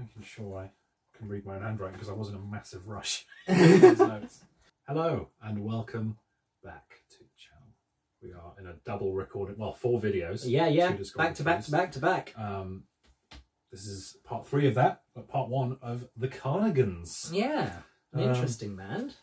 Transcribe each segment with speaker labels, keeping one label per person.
Speaker 1: making sure I can read my own handwriting because I was in a massive rush. Hello and welcome back to the channel. We are in a double recording, well, four videos.
Speaker 2: Yeah, yeah. Back to back to back to back.
Speaker 1: Um, this is part three of that, but part one of the Cardigans.
Speaker 2: Yeah. An
Speaker 1: Um,
Speaker 2: interesting band.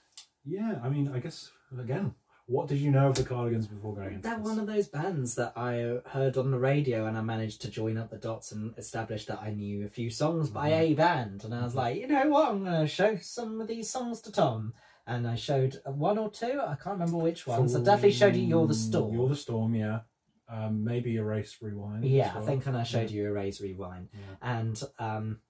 Speaker 1: Yeah, I mean, I guess again, what did you know of the Cardigans before going into
Speaker 2: They're
Speaker 1: this?
Speaker 2: one of those bands that I heard on the radio and I managed to join up the dots and establish that I knew a few songs by
Speaker 1: Mhm.
Speaker 2: a band. And I was
Speaker 1: Mhm.
Speaker 2: like, you know what? I'm going to show some of these songs to Tom. And I showed one or two. I can't remember which ones. I definitely showed you You're the Storm.
Speaker 1: You're the Storm, yeah. Um, maybe Erase Rewind.
Speaker 2: Yeah, I think and I showed
Speaker 1: Yeah.
Speaker 2: you Erase Rewind.
Speaker 1: Yeah.
Speaker 2: And um,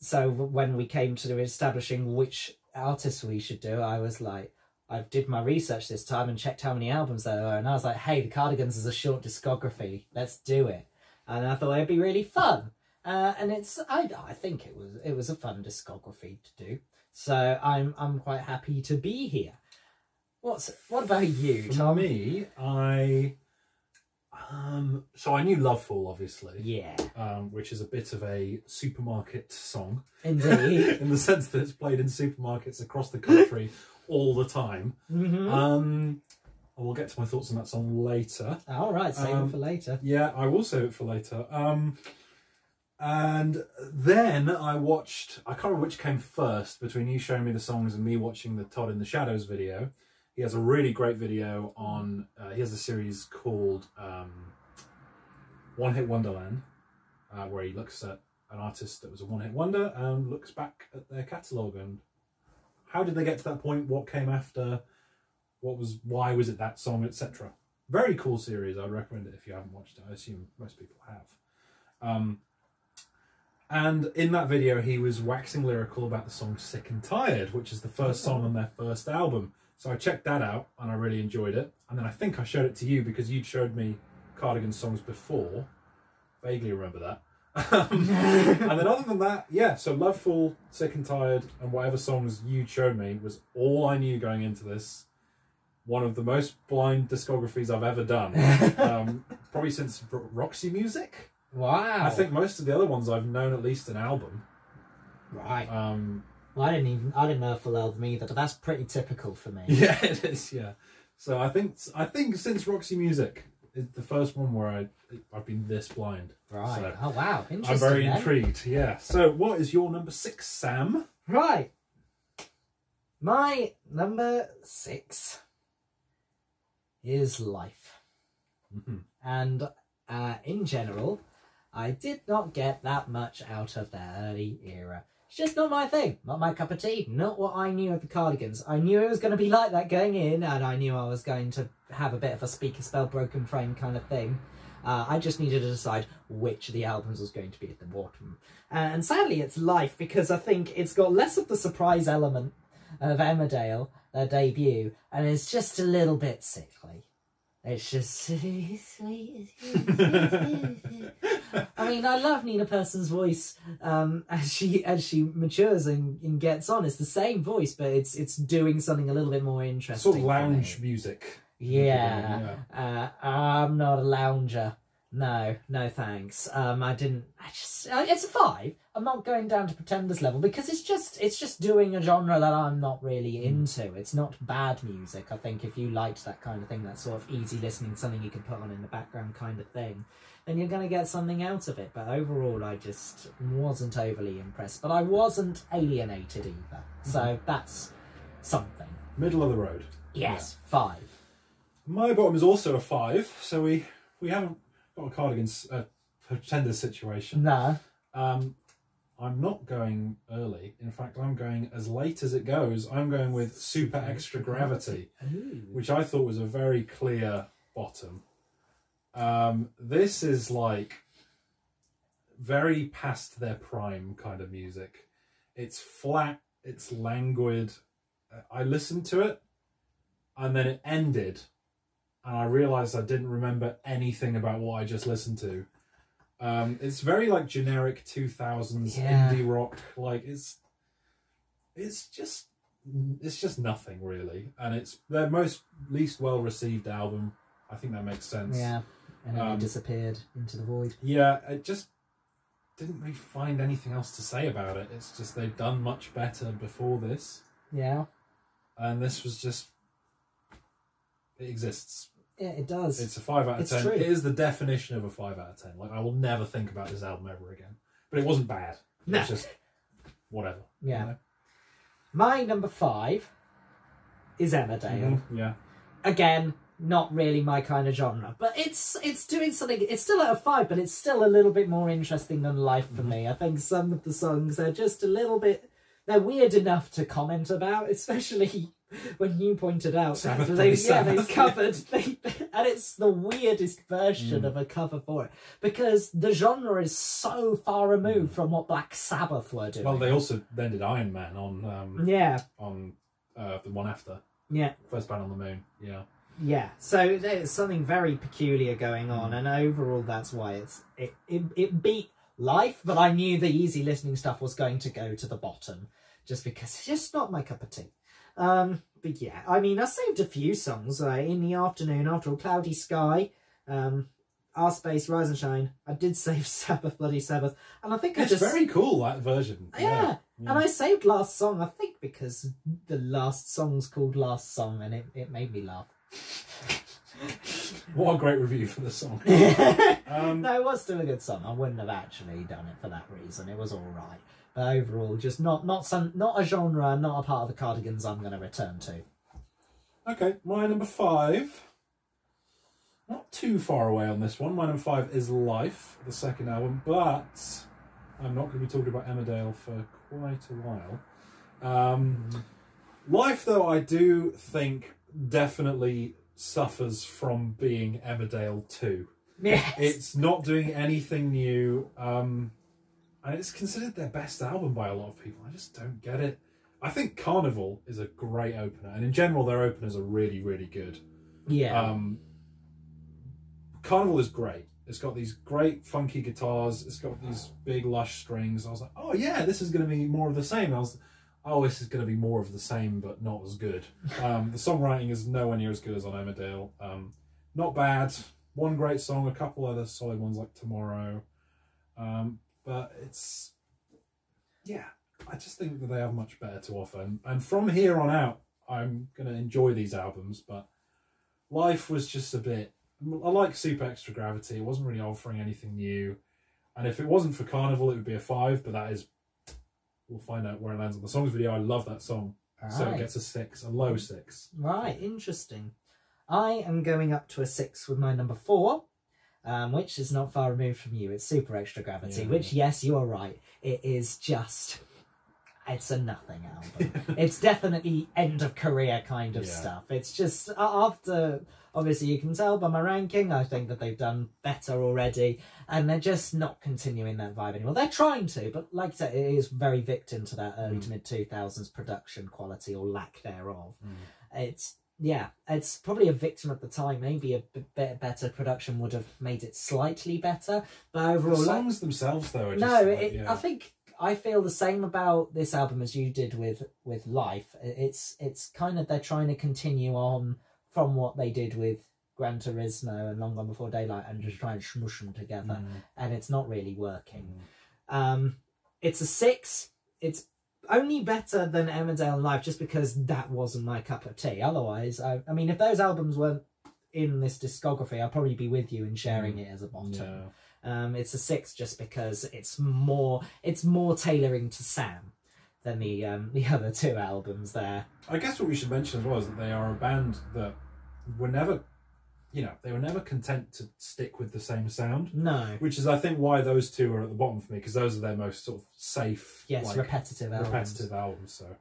Speaker 2: so when we came to establishing which artists we should do, I was like, I did my research this time and checked how many albums there were, and I was like, hey, the Cardigans is a short discography. Let's do it. And I thought it'd be really fun. Uh, and it's I, I think it was it was a fun discography to do. So I'm I'm quite happy to be here. What's what about you,
Speaker 1: For me, I um so I knew Lovefool obviously.
Speaker 2: Yeah,
Speaker 1: Um, which is a bit of a supermarket song
Speaker 2: indeed.
Speaker 1: in the sense that it's played in supermarkets across the country all the time.
Speaker 2: hmm
Speaker 1: Um I will get to my thoughts on that song later.
Speaker 2: All right, save
Speaker 1: um,
Speaker 2: it for later.
Speaker 1: Yeah, I will save it for later. Um and then I watched I can't remember which came first between you showing me the songs and me watching the Todd in the Shadows video. He has a really great video on uh, he has a series called um, One Hit Wonderland, uh, where he looks at an artist that was a one hit wonder and looks back at their catalogue and how did they get to that point, what came after, what was why was it that song, etc. Very cool series. I'd recommend it if you haven't watched it. I assume most people have. Um, and in that video, he was waxing lyrical about the song Sick and Tired, which is the first song on their first album. So I checked that out and I really enjoyed it. And then I think I showed it to you because you'd showed me Cardigan songs before. Vaguely remember that. Um, and then other than that, yeah, so Love Lovefool, Sick and Tired, and whatever songs you'd showed me was all I knew going into this. One of the most blind discographies I've ever done. Um, probably since Ro- Roxy Music.
Speaker 2: Wow.
Speaker 1: I think most of the other ones I've known at least an album.
Speaker 2: Right.
Speaker 1: Um,
Speaker 2: Well, I didn't even I didn't know full album either, but that's pretty typical for me.
Speaker 1: yeah, it is. Yeah. So I think I think since Roxy Music the first one where I I've been this blind.
Speaker 2: Right.
Speaker 1: So,
Speaker 2: oh wow. Interesting.
Speaker 1: I'm very
Speaker 2: then.
Speaker 1: intrigued. Yeah. So what is your number six, Sam?
Speaker 2: Right. My number six is life.
Speaker 1: Mhm.
Speaker 2: And uh, in general, I did not get that much out of the early era. Just not my thing, not my cup of tea, not what I knew of the Cardigans. I knew it was going to be like that going in, and I knew I was going to have a bit of a speaker spell, broken frame kind of thing. Uh, I just needed to decide which of the albums was going to be at the bottom. And sadly, it's Life because I think it's got less of the surprise element of Emmerdale, their debut, and it's just a little bit sickly. It's just. I mean, I love Nina Persson's voice um, as she as she matures and, and gets on. It's the same voice, but it's it's doing something a little bit more interesting.
Speaker 1: Sort of lounge music.
Speaker 2: Yeah. Uh, I'm not a lounger. No, no thanks. Um, I didn't. I just. uh, It's a five. I'm not going down to pretenders level because it's just it's just doing a genre that I'm not really into. It's not bad music. I think if you liked that kind of thing, that sort of easy listening, something you can put on in the background kind of thing, then you're going to get something out of it. But overall, I just wasn't overly impressed. But I wasn't alienated either. So that's something.
Speaker 1: Middle of the road.
Speaker 2: Yes, five.
Speaker 1: My bottom is also a five, so we we haven't got a cardigans uh, pretender situation.
Speaker 2: No.
Speaker 1: Um, I'm not going early. In fact, I'm going as late as it goes. I'm going with Super Extra Gravity,
Speaker 2: Ooh.
Speaker 1: which I thought was a very clear bottom. Um, this is like very past their prime kind of music. It's flat, it's languid. I listened to it and then it ended, and I realized I didn't remember anything about what I just listened to. Um, it's very like generic 2000s
Speaker 2: Yeah.
Speaker 1: indie rock. Like it's, it's just, it's just nothing really, and it's their most least well received album. I think that makes sense.
Speaker 2: Yeah. And then
Speaker 1: Um,
Speaker 2: it disappeared into the void.
Speaker 1: Yeah, it just didn't really find anything else to say about it. It's just they've done much better before this,
Speaker 2: Yeah,
Speaker 1: and this was just it exists.
Speaker 2: yeah, it does.
Speaker 1: It's a five out of
Speaker 2: It's
Speaker 1: ten.
Speaker 2: true.
Speaker 1: It is the definition of a five out of ten. Like I will never think about this album ever again. But it wasn't bad. It
Speaker 2: No.
Speaker 1: was just whatever.
Speaker 2: yeah.
Speaker 1: you know?
Speaker 2: My number five is Emmerdale.
Speaker 1: Mhm, Yeah.
Speaker 2: Again, not really my kind of genre, but it's it's doing something. It's still at a five, but it's still a little bit more interesting than Life for me. I think some of the songs are just a little bit. They're weird enough to comment about, especially when you pointed out
Speaker 1: Sabbath
Speaker 2: they, yeah they covered they, and it's the weirdest version
Speaker 1: Mm.
Speaker 2: of a cover for it because the genre is so far removed from what Black Sabbath were doing.
Speaker 1: Well, they also then did Iron Man on um,
Speaker 2: yeah,
Speaker 1: on uh, the one after
Speaker 2: yeah.
Speaker 1: first band on the moon. Yeah.
Speaker 2: Yeah, so there's something very peculiar going on, and overall, that's why it's it, it it beat life. But I knew the easy listening stuff was going to go to the bottom, just because it's just not my cup of tea. Um, but yeah, I mean, I saved a few songs uh, in the afternoon after a cloudy sky. Um, our space, rise and shine. I did save Sabbath, bloody Sabbath, and I think I
Speaker 1: It's
Speaker 2: just
Speaker 1: very cool that version.
Speaker 2: yeah.
Speaker 1: Yeah.
Speaker 2: And I saved last song, I think, because the last song's called Last Song, and it, it made me laugh.
Speaker 1: What a great review for the song. Um,
Speaker 2: no, it was still a good song. I wouldn't have actually done it for that reason. It was all right, but overall, just not not some not a genre, not a part of the Cardigans I'm going to return to.
Speaker 1: Okay, my number five. Not too far away on this one. My number five is Life, the second album, but I'm not going to be talking about Emmerdale for quite a while. Um, Life, though, I do think definitely suffers from being Emmerdale 2.
Speaker 2: Yes.
Speaker 1: It's not doing anything new, um, and it's considered their best album by a lot of people. I just don't get it. I think Carnival is a great opener, and in general, their openers are really, really good.
Speaker 2: yeah.
Speaker 1: Um, Carnival is great. It's got these great funky guitars. It's got these big lush strings. I was like, oh yeah, this is going to be more of the same. I was, oh, this is going to be more of the same, but not as good. Um, the songwriting is nowhere near as good as on Emmerdale. Um, not bad. One great song, a couple other solid ones like Tomorrow, um, but it's yeah. I just think that they have much better to offer, and, and from here on out, I'm going to enjoy these albums. But Life was just a bit. I like Super Extra Gravity. It wasn't really offering anything new, and if it wasn't for Carnival, it would be a five. But that is, we'll find out where it lands on the songs video. I love that song, so it gets a six, a low six.
Speaker 2: right, interesting. I am going up to a six with my number four. Um, which is not far removed from you. It's super extra gravity,
Speaker 1: Yeah.
Speaker 2: which, yes, you are right. It is just, it's a nothing album. it's definitely end of career kind of
Speaker 1: Yeah.
Speaker 2: stuff. It's just after obviously you can tell by my ranking, I think that they've done better already, and they're just not continuing that vibe anymore. They're trying to, but like I said, it is very victim to that early to mm. mid two thousands production quality or lack thereof. Mm. It's yeah, it's probably a victim at the time. Maybe a b- bit better production would have made it slightly better, but
Speaker 1: The
Speaker 2: overall, like-
Speaker 1: songs themselves, though, are just
Speaker 2: no,
Speaker 1: like,
Speaker 2: it,
Speaker 1: yeah.
Speaker 2: I think I feel the same about this album as you did with with Life. It's it's kind of they're trying to continue on from what they did with Gran Turismo and Long Gone Before Daylight and just try and smush them together,
Speaker 1: Mm.
Speaker 2: and it's not really working. Um, it's a six. It's only better than Emmerdale and Life just because that wasn't my cup of tea. Otherwise, I, I mean, if those albums weren't in this discography, I'd probably be with you in sharing it as a bottom.
Speaker 1: Yeah.
Speaker 2: Um, it's a six just because it's more it's more tailoring to Sam than the um, the other two albums there.
Speaker 1: I guess what we should mention as well is that they are a band that were never, you know, they were never content to stick with the same sound,
Speaker 2: No,
Speaker 1: which is, I think, why those two are at the bottom for me because those are their most sort of safe,
Speaker 2: yes,
Speaker 1: like,
Speaker 2: repetitive albums.
Speaker 1: repetitive albums. So,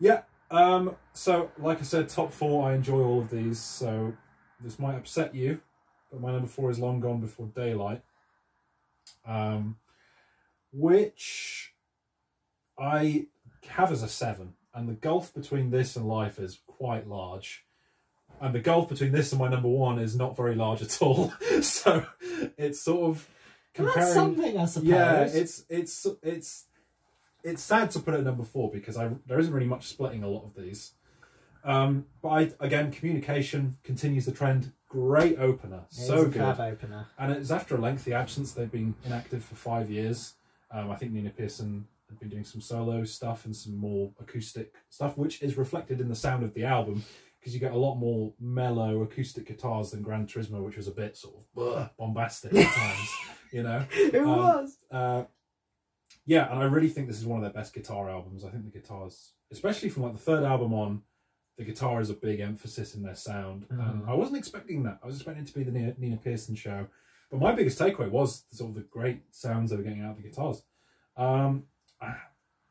Speaker 1: yeah. Um. So, like I said, top four. I enjoy all of these. So, this might upset you, but my number four is "Long Gone Before Daylight," um, which I have as a seven, and the gulf between this and Life is quite large. And the gulf between this and my number one is not very large at all. so it's sort of comparing.
Speaker 2: that's something, I suppose.
Speaker 1: Yeah, it's it's it's it's sad to put it at number four because I there isn't really much splitting a lot of these. Um, but I, again, communication continues the trend. great opener,
Speaker 2: It
Speaker 1: so good.
Speaker 2: opener.
Speaker 1: And it's after a lengthy absence. They've been inactive for five years. Um, I think Nina Pearson had been doing some solo stuff and some more acoustic stuff, which is reflected in the sound of the album because you get a lot more mellow acoustic guitars than Gran Turismo, which was a bit sort of bombastic at times, you know.
Speaker 2: It
Speaker 1: Um,
Speaker 2: was.
Speaker 1: Uh, yeah, and I really think this is one of their best guitar albums. I think the guitars, especially from like the third album on, the guitar is a big emphasis in their sound. And
Speaker 2: Mhm.
Speaker 1: I wasn't expecting that. I was expecting it to be the Nina, Nina Pearson show. But my biggest takeaway was sort of the great sounds they were getting out of the guitars. Um, I,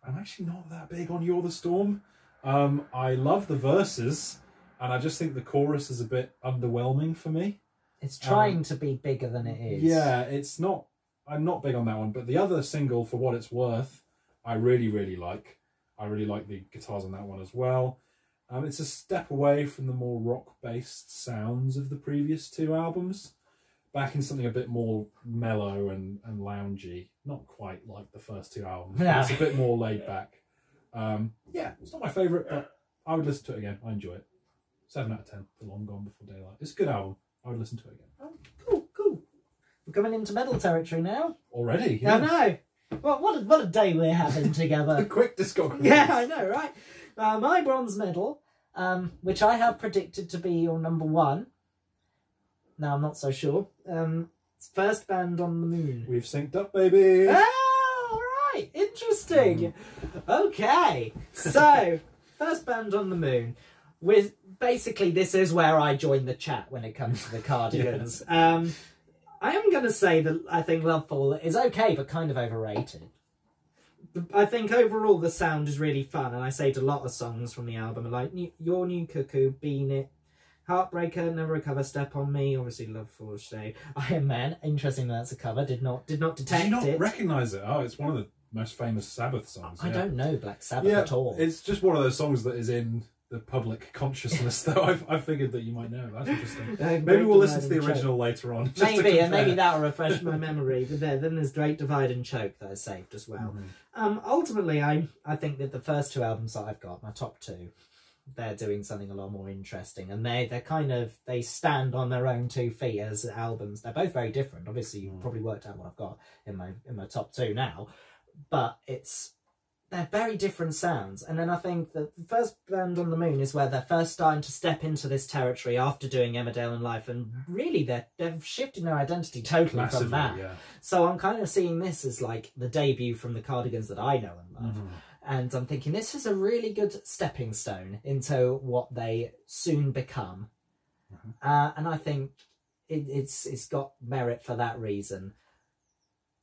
Speaker 1: I'm actually not that big on You're the Storm. Um, I love the verses, and I just think the chorus is a bit underwhelming for me.
Speaker 2: It's trying to be bigger than it is.
Speaker 1: Yeah, it's not. I'm not big on that one, but the other single, for what it's worth, I really, really like. I really like the guitars on that one as well. Um, it's a step away from the more rock-based sounds of the previous two albums, back in something a bit more mellow and, and loungy. Not quite like the first two albums.
Speaker 2: No.
Speaker 1: It's a bit more laid back. Um, yeah, it's not my favourite, but I would listen to it again. I enjoy it. Seven out of ten for Long Gone Before Daylight. It's a good album. I would listen to it again.
Speaker 2: Cool, cool. We're coming into metal territory now.
Speaker 1: Already?
Speaker 2: I know. Well, what a, what a day we're having together.
Speaker 1: A quick discography.
Speaker 2: yeah, I know, right? Uh, my bronze medal, um, which I have predicted to be your number one. Now I'm not so sure. Um, it's first band on the moon.
Speaker 1: We've synced up, baby.
Speaker 2: Ah, all right, interesting. Okay, so first band on the moon. With basically, this is where I join the chat when it comes to the Cardigans. Um, I am going to say that I think Lovefool is okay, but kind of overrated. I think overall the sound is really fun, and I saved a lot of songs from the album, like New- Your New Cuckoo, Bean It, Heartbreaker, Never Recover, Step on Me, obviously Love for Stay, Iron Man. Interesting that's a cover. Did not did not detect
Speaker 1: Did you not
Speaker 2: it.
Speaker 1: recognise it? Oh, it's one of the most famous Sabbath songs.
Speaker 2: I
Speaker 1: yeah.
Speaker 2: don't know Black Sabbath
Speaker 1: Yeah,
Speaker 2: at all.
Speaker 1: it's just one of those songs that is in the public consciousness. though I, I figured that you might know. That's interesting.
Speaker 2: Uh,
Speaker 1: Maybe we'll listen to the original later on. Just
Speaker 2: Maybe, and maybe that'll refresh my memory. But there, then there's Great Divide and Choke that I saved as well.
Speaker 1: Mhm.
Speaker 2: Um, ultimately, I I think that the first two albums that I've got, my top two, they're doing something a lot more interesting, and they they're kind of they stand on their own two feet as albums. They're both very different. Obviously, you've
Speaker 1: Mm.
Speaker 2: probably worked out what I've got in my in my top two now, but it's they're very different sounds. And then I think that the first band on the moon is where they're first starting to step into this territory after doing Emmerdale and Life, and really they're they're shifting their identity totally
Speaker 1: Massively,
Speaker 2: from that.
Speaker 1: yeah.
Speaker 2: So I'm kind of seeing this as like the debut from the Cardigans that I know and love.
Speaker 1: Mhm.
Speaker 2: And I'm thinking this is a really good stepping stone into what they soon become.
Speaker 1: Mhm.
Speaker 2: Uh, and I think it, it's it's got merit for that reason.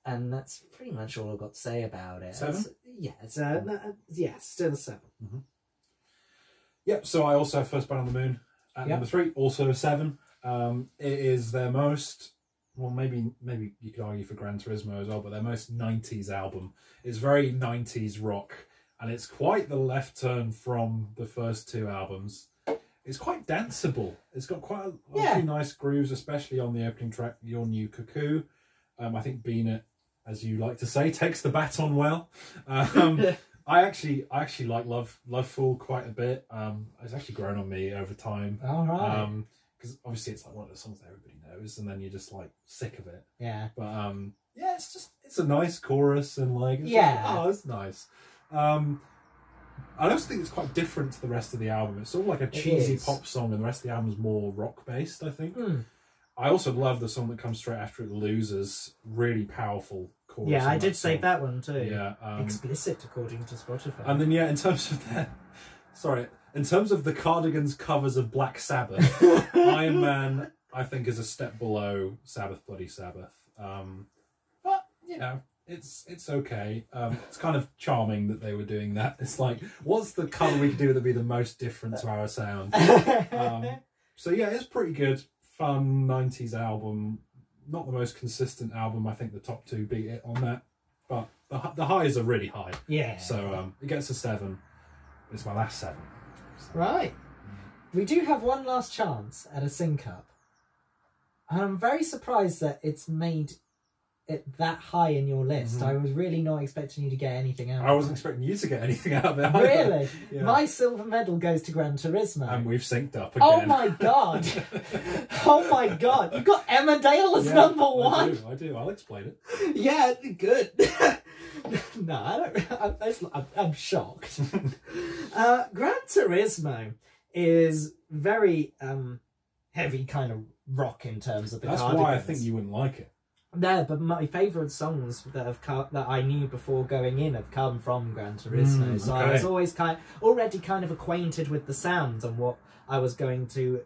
Speaker 2: And that's pretty much all I've got to say about it.
Speaker 1: Seven?
Speaker 2: It's- yeah, it's uh, no, uh, yeah, still a seven.
Speaker 1: Yep. So I also have First Band on the Moon at
Speaker 2: Yep.
Speaker 1: number three. Also a seven. Um, it is their most. Well, maybe maybe you could argue for Gran Turismo as well, but their most '90s album. It's very '90s rock, and it's quite the left turn from the first two albums. It's quite danceable. It's got quite a, a
Speaker 2: Yeah.
Speaker 1: few nice grooves, especially on the opening track, "Your New Cuckoo." Um, I think Bean It, as you like to say, takes the baton well. Um, I actually, I actually like Love Love Fool quite a bit. Um, it's actually grown on me over time.
Speaker 2: All right.
Speaker 1: Um, because obviously it's like one of the songs that everybody knows, and then you're just like sick of it.
Speaker 2: yeah.
Speaker 1: But um, yeah, it's just it's a nice chorus and like
Speaker 2: Yeah.
Speaker 1: oh, it's nice. Um, I also think it's quite different to the rest of the album. It's sort of like a cheesy pop song, and the rest of the album's more rock based. I think.
Speaker 2: Hmm.
Speaker 1: I also love the song that comes straight after it, "Losers." Really powerful chorus.
Speaker 2: Yeah, I did save that one too.
Speaker 1: Yeah. Um,
Speaker 2: Explicit according to Spotify.
Speaker 1: and then yeah, in terms of their sorry, in terms of the Cardigans covers of Black Sabbath, Iron Man I think is a step below Sabbath Bloody Sabbath. Um, but you know, it's it's okay. Um, it's kind of charming that they were doing that. It's like, what's the cover we could do that'd be the most different to our sound? Um, so yeah, it's pretty good, fun '90s album. Not the most consistent album. I think the top two beat it on that, but the the highs are really high.
Speaker 2: yeah.
Speaker 1: So um, it gets a seven. It's my last seven. So-
Speaker 2: Right. We do have one last chance at a sync up. And I'm very surprised that it's made it that high in your list.
Speaker 1: Mhm.
Speaker 2: I was really not expecting you to get anything out.
Speaker 1: I wasn't expecting you to get anything out of it. either.
Speaker 2: Really?
Speaker 1: Yeah.
Speaker 2: My silver medal goes to Gran Turismo.
Speaker 1: and we've synced up again.
Speaker 2: oh my god! oh my god! You got Emmerdale as
Speaker 1: Yeah,
Speaker 2: number
Speaker 1: I
Speaker 2: one.
Speaker 1: do, I do. I'll explain it.
Speaker 2: Yeah, good. no, I don't. I'm, I'm, I'm shocked. uh, Gran Turismo is very um, heavy kind of rock in terms of the.
Speaker 1: That's why I think you wouldn't like it.
Speaker 2: No, but my favourite songs that have come, that I knew before going in have come from Gran Turismo.
Speaker 1: Mm,
Speaker 2: so I was always kind already kind of acquainted with the sounds and what I was going to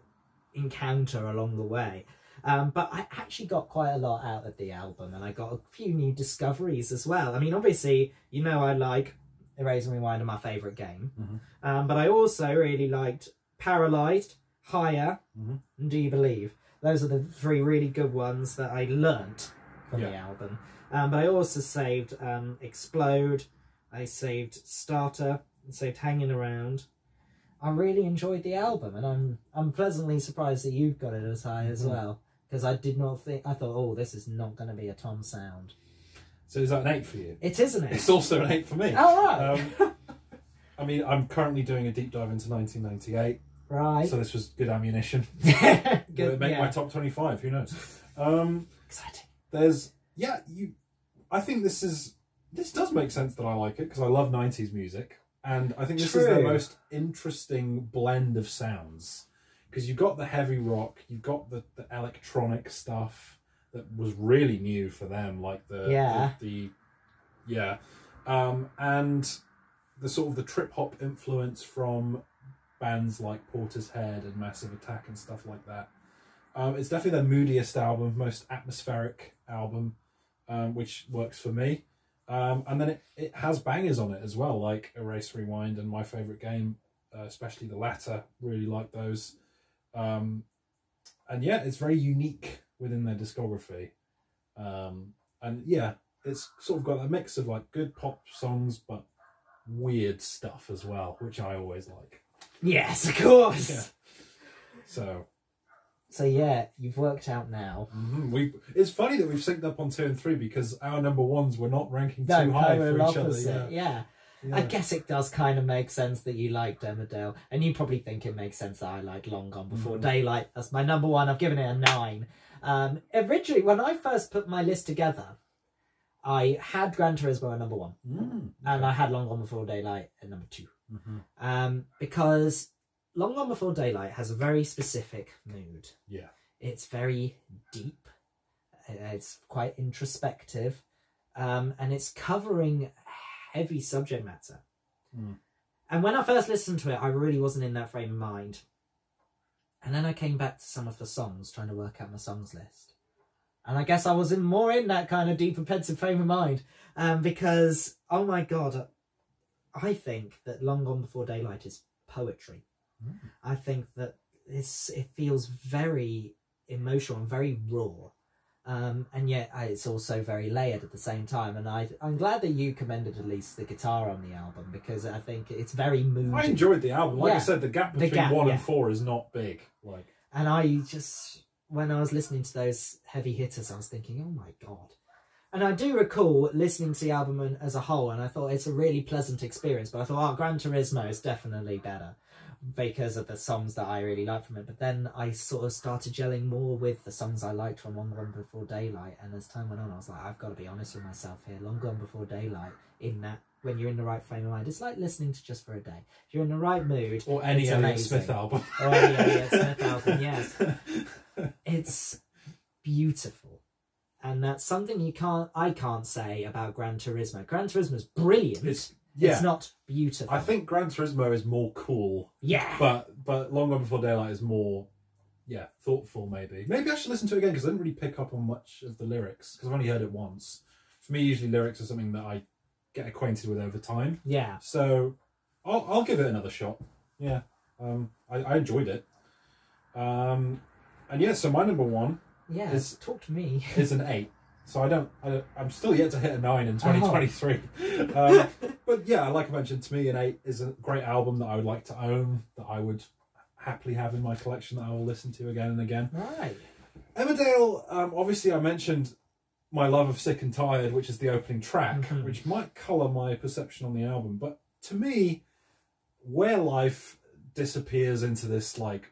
Speaker 2: encounter along the way. Um, but I actually got quite a lot out of the album, and I got a few new discoveries as well. I mean, obviously, you know, I like Erase and Rewind, are my favourite game,
Speaker 1: Mhm.
Speaker 2: um, but I also really liked Paralyzed, Higher,
Speaker 1: Mhm.
Speaker 2: and Do You Believe. Those are the three really good ones that I learnt from the album. Um, but I also saved um, Explode, I saved Starter, and saved Hanging Around. I really enjoyed the album, and I'm I'm pleasantly surprised that you've got it as high as
Speaker 1: Mhm.
Speaker 2: well. Because I did not think I thought, oh, this is not going to be a Tom sound.
Speaker 1: So is that an eight for you?
Speaker 2: It is an eight.
Speaker 1: It's also an eight for me.
Speaker 2: oh right,
Speaker 1: Um, I mean, I'm currently doing a deep dive into 1998,
Speaker 2: right.
Speaker 1: so this was good ammunition.
Speaker 2: Good,
Speaker 1: it make
Speaker 2: yeah.
Speaker 1: my top 25? Who knows? Um,
Speaker 2: Exciting.
Speaker 1: There's yeah, you. I think this is this does make sense that I like it because I love 90s music, and I think this is the most interesting blend of sounds because you've got the heavy rock, you've got the, the electronic stuff that was really new for them, like the
Speaker 2: Yeah.
Speaker 1: the, the yeah, um, and the sort of the trip hop influence from bands like Portishead and Massive Attack and stuff like that. Um, it's definitely their moodiest album, most atmospheric album, um, which works for me. Um, and then it, it has bangers on it as well, like Erase Rewind and My Favourite Game, uh, especially the latter. Really like those. Um, and yeah, it's very unique within their discography. Um, and yeah, it's sort of got a mix of like good pop songs, but weird stuff as well, which I always like.
Speaker 2: Yes, of course.
Speaker 1: Yeah. So
Speaker 2: So yeah, you've worked out now.
Speaker 1: mhm, we it's funny that we've synced up on two and three because our number ones were not ranking
Speaker 2: No,
Speaker 1: too high for each other.
Speaker 2: opposite.
Speaker 1: Yeah.
Speaker 2: Yeah. I guess it does kind of make sense that you liked Emmerdale, and you probably think it makes sense that I like Long Gone Before
Speaker 1: Mhm.
Speaker 2: Daylight. That's my number one. I've given it a nine. Um, originally, when I first put my list together, I had Gran Turismo at number one,
Speaker 1: Mm,
Speaker 2: and. I had Long Gone Before Daylight at number two.
Speaker 1: Mhm.
Speaker 2: Um, because Long Gone Before Daylight has a very specific mood.
Speaker 1: Yeah.
Speaker 2: It's very deep. It's quite introspective, um, and it's covering heavy subject matter.
Speaker 1: Mm.
Speaker 2: And when I first listened to it, I really wasn't in that frame of mind. And then I came back to some of the songs, trying to work out my songs list. And I guess I was in more in that kind of deep, pensive frame of mind, um, because oh my god, I think that Long Gone Before Daylight is poetry.
Speaker 1: Mm.
Speaker 2: I think that it's it feels very emotional and very raw, um, and yet it's also very layered at the same time. And I I'm glad that you commended at least the guitar on the album because I think it's very moody.
Speaker 1: I enjoyed the album. Like I said, the gap
Speaker 2: The
Speaker 1: between
Speaker 2: gap,
Speaker 1: one
Speaker 2: yeah.
Speaker 1: and four is not big. Like
Speaker 2: And I just, when I was listening to those heavy hitters, I was thinking, oh my god. And I do recall listening to the album as a whole, and I thought it's a really pleasant experience. But I thought, oh, Gran Turismo is definitely better because of the songs that I really like from it. But then I sort of started gelling more with the songs I liked from Long Gone Before Daylight. And as time went on, I was like, I've got to be honest with myself here. Long Gone Before Daylight, in that, when you're in the right frame of mind, it's like listening to Just for a Day. If you're in the right mood,
Speaker 1: or any
Speaker 2: amazing.
Speaker 1: Smith album.
Speaker 2: or any Elliott Smith album, yes it's beautiful and that's something you can't i can't say about gran turismo gran turismo is brilliant
Speaker 1: It's yeah.
Speaker 2: it's not beautiful
Speaker 1: I think Gran Turismo is more cool,
Speaker 2: yeah
Speaker 1: but but Long Gone Before Daylight is more, yeah, thoughtful. Maybe maybe I should listen to it again because I didn't really pick up on much of the lyrics because I've only heard it once. For me, usually lyrics are something that I get acquainted with over time.
Speaker 2: yeah
Speaker 1: So I'll I'll give it another shot. Yeah, um, I, I enjoyed it. Um, and yeah, so my number one
Speaker 2: yeah
Speaker 1: It's-
Speaker 2: talk to me
Speaker 1: is an eight. So I don't, I don't I'm still yet to hit a nine in
Speaker 2: Oh.
Speaker 1: 2023. Um, but yeah, like I mentioned, to me, an eight is a great album that I would like to own, that I would happily have in my collection, that I will listen to again and again.
Speaker 2: right
Speaker 1: Emmerdale, um, obviously, I mentioned my love of Sick and Tired, which is the opening track,
Speaker 2: Mhm.
Speaker 1: which might colour my perception on the album. But to me, where life disappears into this like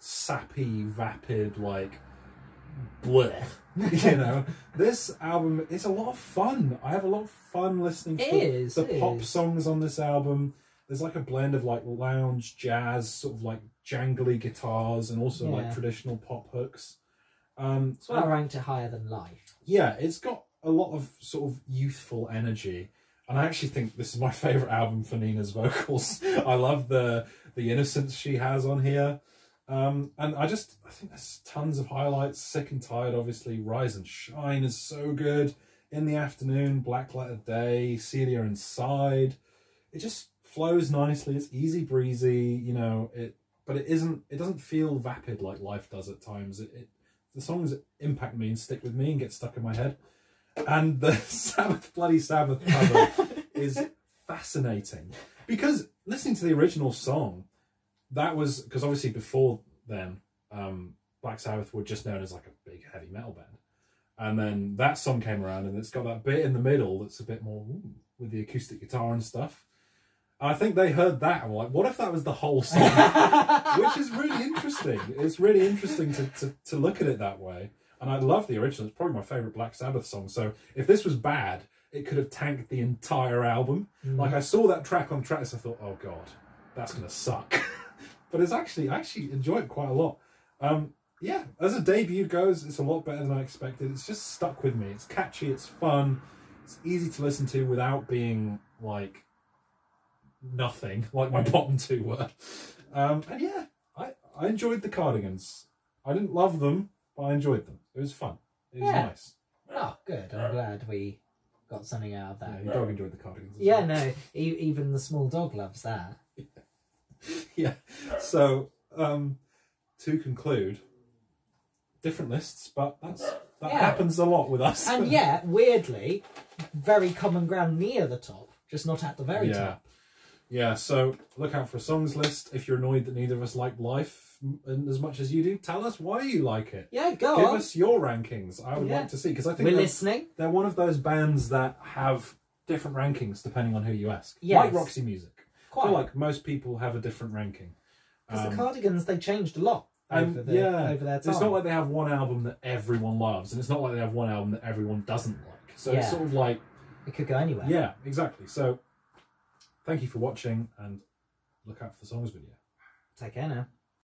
Speaker 1: sappy, vapid, like bleh, you know, this album is a lot of fun. I have a lot of fun listening to
Speaker 2: It
Speaker 1: the,
Speaker 2: is,
Speaker 1: the pop
Speaker 2: is.
Speaker 1: songs on this album. There's like a blend of like lounge jazz, sort of like jangly guitars, and also like traditional pop hooks. Um,
Speaker 2: That's why I ranked it higher than life.
Speaker 1: yeah, it's got a lot of sort of youthful energy. And I actually think this is my favourite album for Nina's vocals. I love the the innocence she has on here. Um, and I just I think there's tons of highlights. Sick and tired, obviously. Rise and Shine is so good. In the afternoon, Black Letter Day, Celia Inside. It just flows nicely. It's easy breezy, you know, it but it isn't it doesn't feel vapid like life does at times. It, it the songs impact me and stick with me and get stuck in my head. And the Sabbath Bloody Sabbath cover is fascinating because listening to the original song, that was because obviously before then, um, Black Sabbath were just known as like a big heavy metal band, and then that song came around and it's got that bit in the middle that's a bit more ooh, with the acoustic guitar and stuff. And I think they heard that and were like, what if that was the whole song? which is really interesting. It's really interesting to, to, to look at it that way. And I love the original. It's probably my favourite Black Sabbath song. So if this was bad, it could have tanked the entire album. Like I saw that track on tracks, I thought, oh god, that's gonna suck. but it's actually I actually enjoy it quite a lot. Um, yeah, as a debut goes, it's a lot better than I expected. It's just stuck with me. It's catchy. It's fun. It's easy to listen to without being like nothing like my bottom two were. Um, and yeah, I, I enjoyed the Cardigans. I didn't love them, but I enjoyed them. It was fun. It was
Speaker 2: Yeah.
Speaker 1: nice.
Speaker 2: oh, good. I'm glad we got something out of
Speaker 1: Yeah,
Speaker 2: that.
Speaker 1: your dog enjoyed the Cardigans.
Speaker 2: Yeah,
Speaker 1: well.
Speaker 2: no, e- even the small dog loves that.
Speaker 1: yeah. So um, to conclude, different lists, but that's that
Speaker 2: Yeah.
Speaker 1: happens a lot with us.
Speaker 2: And yet, weirdly, very common ground near the top, just not at the very
Speaker 1: yeah,
Speaker 2: top.
Speaker 1: yeah. So look out for a songs list. If you're annoyed that neither of us like life as much as you do, tell us why you like it.
Speaker 2: Yeah, go
Speaker 1: Give
Speaker 2: on.
Speaker 1: us your rankings. I would
Speaker 2: Yeah.
Speaker 1: like to see because I think
Speaker 2: We're
Speaker 1: they're,
Speaker 2: listening.
Speaker 1: they're one of those bands that have different rankings depending on who you ask.
Speaker 2: Yes.
Speaker 1: Like Roxy Music. I
Speaker 2: Quite.
Speaker 1: feel like most people have a different ranking.
Speaker 2: Because
Speaker 1: Um,
Speaker 2: the Cardigans, they changed a lot over, the,
Speaker 1: yeah,
Speaker 2: over their
Speaker 1: it's not like they have one album that everyone loves, and it's not like they have one album that everyone doesn't like. So it's sort of like,
Speaker 2: it could go anywhere.
Speaker 1: yeah, exactly. So thank you for watching, and look out for the songs video.
Speaker 2: Take care now.